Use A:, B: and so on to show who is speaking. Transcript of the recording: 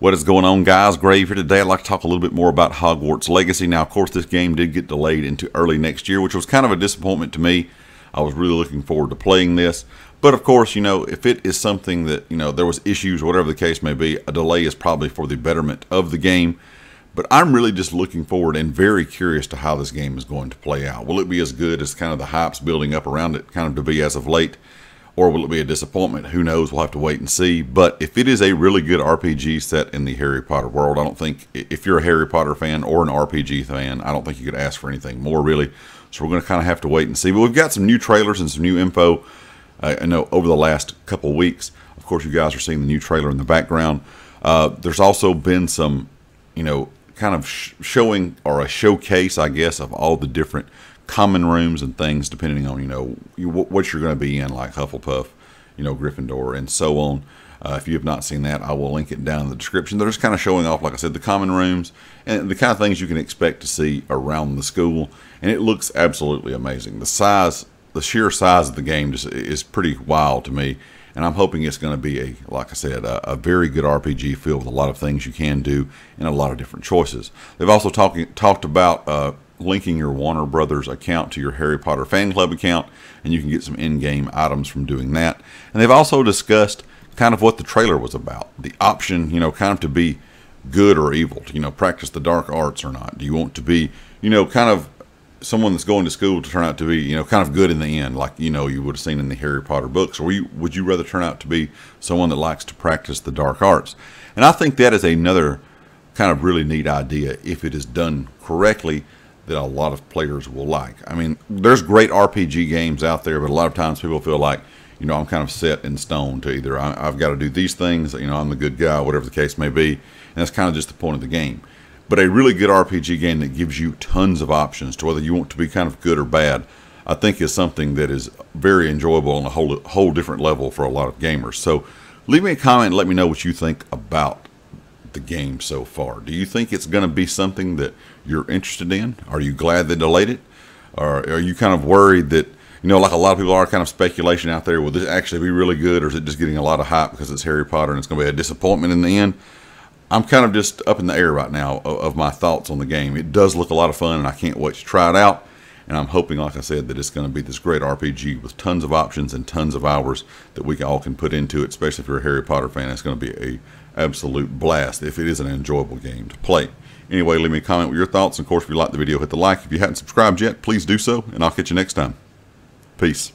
A: What is going on, guys? Grave here today. I'd like to talk a little bit more about Hogwarts Legacy. Now, of course, this game did get delayed into early next year, which was kind of a disappointment to me. I was really looking forward to playing this. But of course, you know, if it is something that, you know, there was issues, whatever the case may be, a delay is probably for the betterment of the game. But I'm really just looking forward and very curious to how this game is going to play out. Will it be as good as kind of the hype's building up around it kind of to be as of late? or will it be a disappointment? Who knows? We'll have to wait and see. But if it is a really good RPG set in the Harry Potter world, I don't think if you're a Harry Potter fan or an RPG fan, I don't think you could ask for anything more, really. So we're going to kind of have to wait and see. But we've got some new trailers and some new info. Uh, I know over the last couple weeks, of course, you guys are seeing the new trailer in the background. Uh, there's also been some, you know, kind of sh- showing or a showcase, I guess, of all the different common rooms and things, depending on you know you, what you're going to be in, like Hufflepuff, you know Gryffindor, and so on. Uh, if you have not seen that, I will link it down in the description. They're just kind of showing off, like I said, the common rooms and the kind of things you can expect to see around the school, and it looks absolutely amazing. The size, the sheer size of the game just is pretty wild to me, and I'm hoping it's going to be a, like I said, a, a, very good RPG filled with a lot of things you can do and a lot of different choices. They've also talking talked about. Uh, linking your Warner Brothers account to your Harry Potter fan club account, and you can get some in-game items from doing that. And they've also discussed kind of what the trailer was about. The option, you know, kind of to be good or evil, to, you know, practice the dark arts or not. Do you want to be, you know, kind of someone that's going to school to turn out to be, you know, kind of good in the end, like you know you would have seen in the Harry Potter books, or you, would you rather turn out to be someone that likes to practice the dark arts? And I think that is another kind of really neat idea if it is done correctly that a lot of players will like. I mean, there's great RPG games out there, but a lot of times people feel like, you know, I'm kind of set in stone to either I, have got to do these things, you know, I'm the good guy, whatever the case may be. And that's kind of just the point of the game. But a really good RPG game that gives you tons of options to whether you want to be kind of good or bad, I think is something that is very enjoyable on a whole, whole different level for a lot of gamers. So leave me a comment and let me know what you think about the game so far. Do you think it's going to be something that you're interested in? Are you glad they delayed it? Or are you kind of worried that, you know, like a lot of people are kind of speculation out there, will this actually be really good or is it just getting a lot of hype because it's Harry Potter and it's going to be a disappointment in the end? I'm kind of just up in the air right now of, of my thoughts on the game. It does look a lot of fun and I can't wait to try it out. And I'm hoping, like I said, that it's going to be this great RPG with tons of options and tons of hours that we all can put into it, especially if you're a Harry Potter fan. It's going to be a absolute blast if it is an enjoyable game to play. Anyway, leave me a comment with your thoughts. And of course, if you like the video, hit the like. If you haven't subscribed yet, please do so. And I'll catch you next time. Peace.